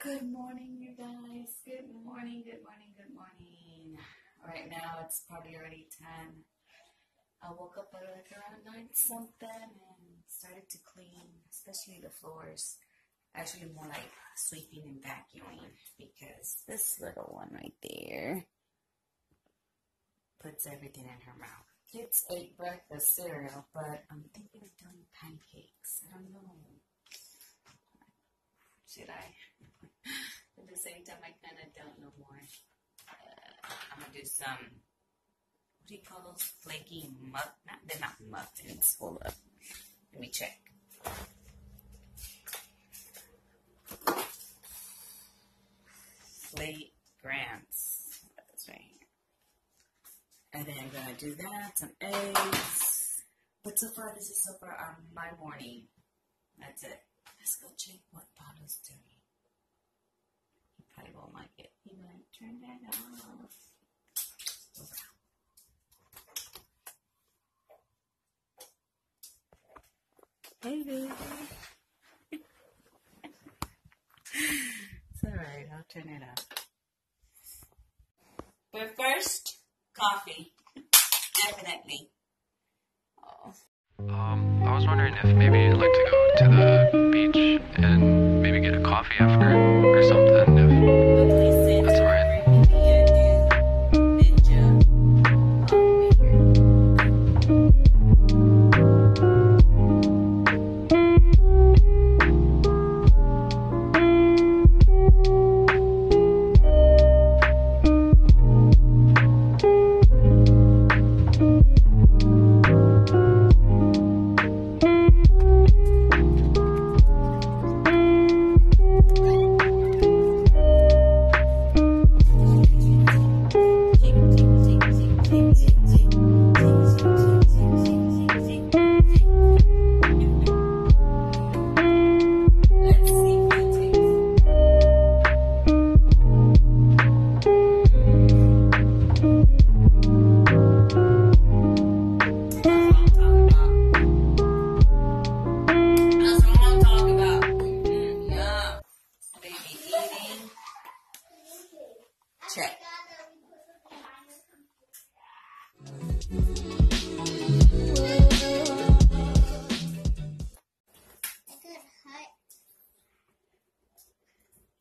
Good morning, you guys. Good morning, good morning, good morning. Right now it's probably already 10. I woke up at like around 9 something and started to clean, especially the floors. Actually, more like sweeping and vacuuming because this little one right there puts everything in her mouth. Kids ate breakfast cereal, but I'm thinking of doing pancakes. I don't know. Should I? At the same time, I kind of don't know more. Do some. What do you call those flaky muff? Not, they're not muffins. Hold up. Let me check. Flake grants. That's right. And then I'm gonna do that. Some eggs. But so far, this is so far um, my morning. That's it. Let's go check what Paolo's doing. He probably won't like it. He might turn that off. Hey, baby. it's alright, I'll turn it off. But first, coffee. Definitely. Oh. Um, I was wondering if maybe you'd like to go to the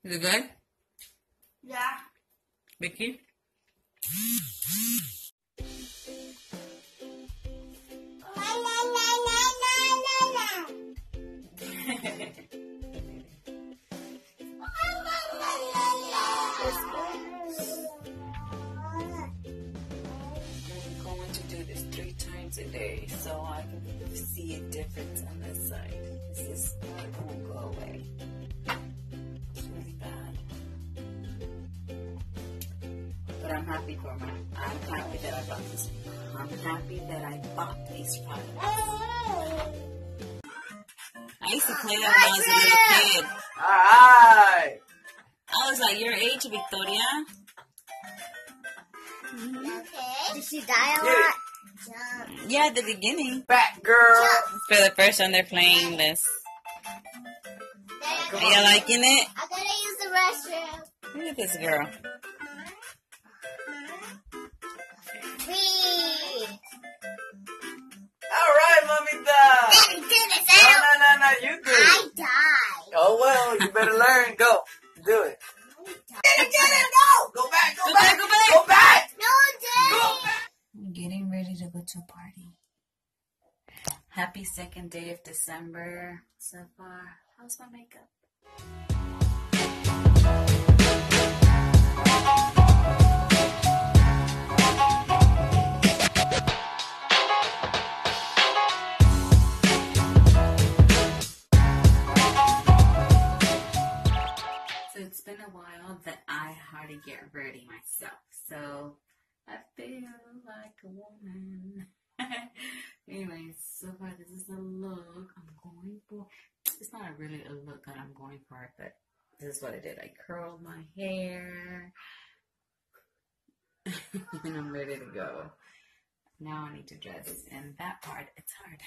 Is it good? Yeah. Vicky? I'm going to do this three times a day so I can see a difference on this side. This is it won't go away. But I'm happy for my I'm happy that I bought this. I'm happy that I bought these products. I used to play that when I was a little kid. Alright. I was like your age, Victoria. Okay. Did she die a lot? Jump. Yeah, at the beginning. Back girl. For the first time they're playing this. Are you liking it? I gotta use the restroom. Look at this girl. Second day of December so far. How's my makeup? So it's been a while that I hardly get ready myself. So I feel like a woman. Anyways, so far this is the look I'm going for. It's not really a look that I'm going for, but this is what I did. I curled my hair. and I'm ready to go. Now I need to dress in that part. It's hard.